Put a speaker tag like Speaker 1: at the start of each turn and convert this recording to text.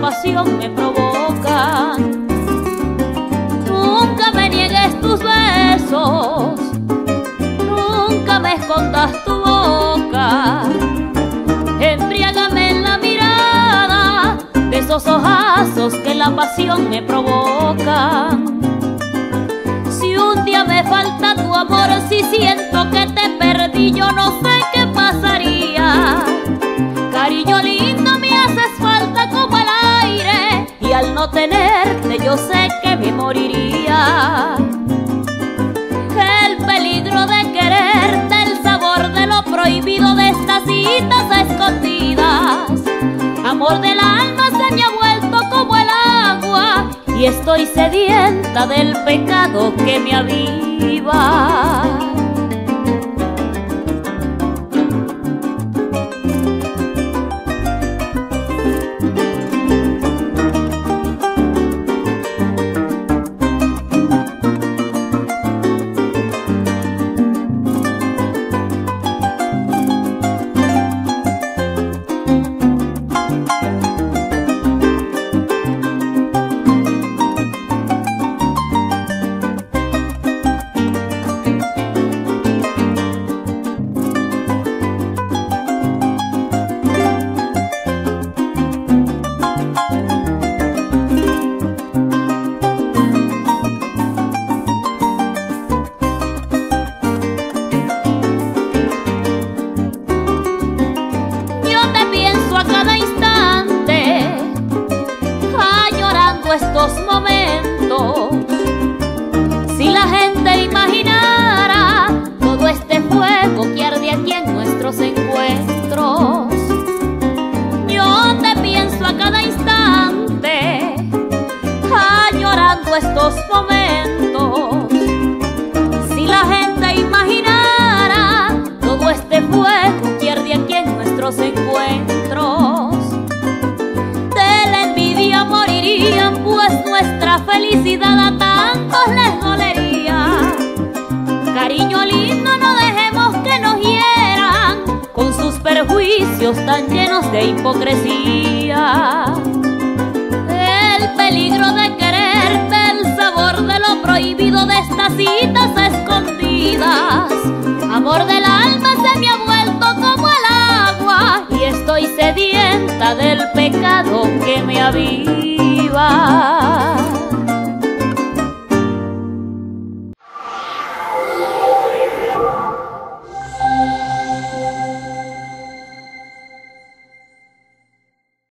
Speaker 1: pasión me provoca. Nunca me niegues tus besos, nunca me escondas tu boca. Embriágame en la mirada de esos ojazos que la pasión me provoca. Si un día me falta tu amor, si siento que te perdí, yo no sé yo sé que me moriría. El peligro de quererte, el sabor de lo prohibido de estas citas escondidas. Amor del alma se me ha vuelto como el agua y estoy sedienta del pecado que me aviva. Estos momentos. Si la gente imaginara todo este fuego que arde aquí en nuestros encuentros. Yo te pienso a cada instante, añorando estos momentos. Si la gente imaginara todo este fuego que arde aquí en nuestros encuentros, felicidad a tantos les dolería. Cariño lindo, no dejemos que nos hieran con sus perjuicios tan llenos de hipocresía. El peligro de quererte, el sabor de lo prohibido de estas citas escondidas. Amor del alma se me ha vuelto como el agua y estoy sedienta del pecado que me aviva.